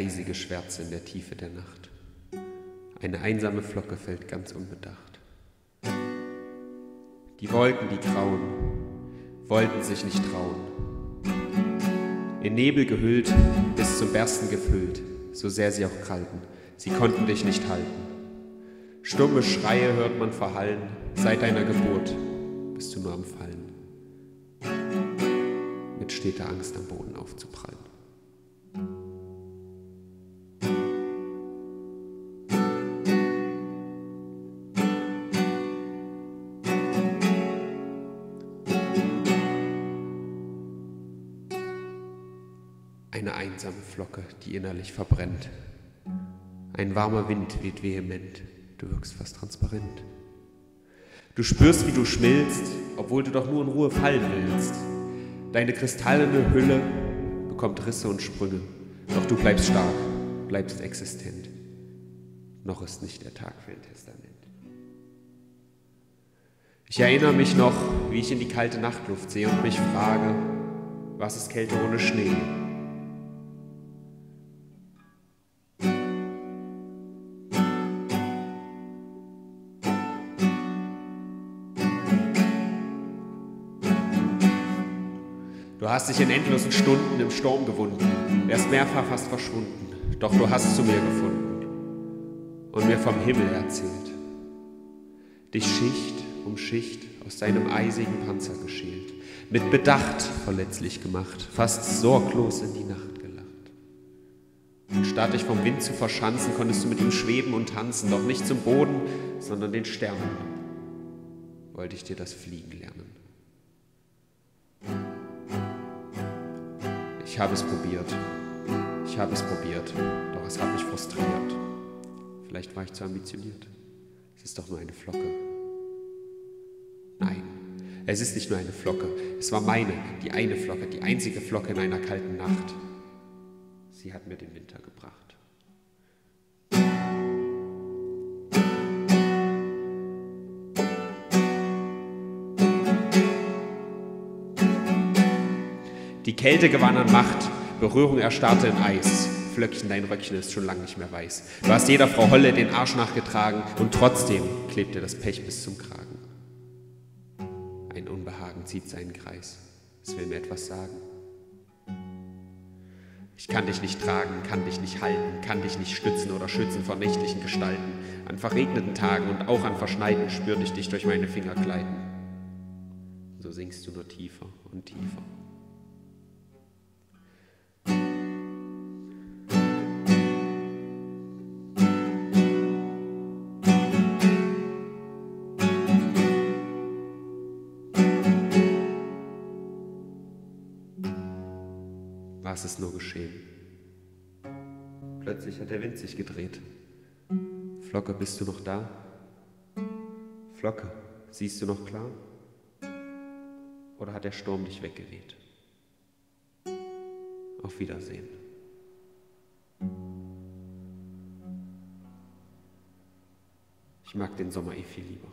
eisige Schwärze in der Tiefe der Nacht. Eine einsame Flocke fällt ganz unbedacht. Die Wolken, die grauen, wollten sich nicht trauen. In Nebel gehüllt, bis zum Bersten gefüllt, so sehr sie auch krallten, sie konnten dich nicht halten. Stumme Schreie hört man verhallen, seit deiner Geburt bist du nur am Fallen. Mit steter Angst am Boden aufzuprallen. Eine einsame Flocke, die innerlich verbrennt. Ein warmer Wind weht vehement, du wirkst fast transparent. Du spürst, wie du schmilzt, obwohl du doch nur in Ruhe fallen willst. Deine kristallene Hülle bekommt Risse und Sprünge, doch du bleibst stark, bleibst existent. Noch ist nicht der Tag für ein Testament. Ich erinnere mich noch, wie ich in die kalte Nachtluft sehe und mich frage, was ist Kälte ohne Schnee? Du hast dich in endlosen Stunden im Sturm gewunden, wärst mehrfach fast verschwunden, doch du hast zu mir gefunden und mir vom Himmel erzählt. Dich Schicht um Schicht aus deinem eisigen Panzer geschält, mit Bedacht verletzlich gemacht, fast sorglos in die Nacht gelacht. Und statt dich vom Wind zu verschanzen, konntest du mit ihm schweben und tanzen, doch nicht zum Boden, sondern den Sternen wollte ich dir das Fliegen lernen. Ich habe es probiert. Ich habe es probiert, doch es hat mich frustriert. Vielleicht war ich zu ambitioniert. Es ist doch nur eine Flocke. Nein, es ist nicht nur eine Flocke. Es war meine, die eine Flocke, die einzige Flocke in einer kalten Nacht. Sie hat mir den Winter gebracht. Die Kälte gewann an Macht, Berührung erstarrte in Eis. Flöckchen, dein Röckchen ist schon lang nicht mehr weiß. Du hast jeder Frau Holle den Arsch nachgetragen und trotzdem klebt dir das Pech bis zum Kragen. Ein Unbehagen zieht seinen Kreis. Es will mir etwas sagen. Ich kann dich nicht tragen, kann dich nicht halten, kann dich nicht stützen oder schützen vor nächtlichen Gestalten. An verregneten Tagen und auch an verschneiten spürte ich dich durch meine Finger gleiten. So sinkst du nur tiefer und tiefer. Was ist nur geschehen? Plötzlich hat der Wind sich gedreht. Flocke, bist du noch da? Flocke, siehst du noch klar? Oder hat der Sturm dich weggeweht? Auf Wiedersehen. Ich mag den Sommer eh viel lieber.